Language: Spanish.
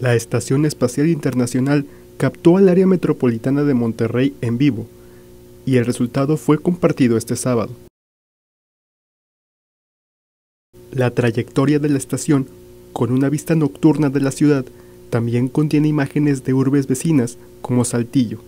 La Estación Espacial Internacional captó al área metropolitana de Monterrey en vivo, y el resultado fue compartido este sábado. La trayectoria de la estación, con una vista nocturna de la ciudad, también contiene imágenes de urbes vecinas como Saltillo,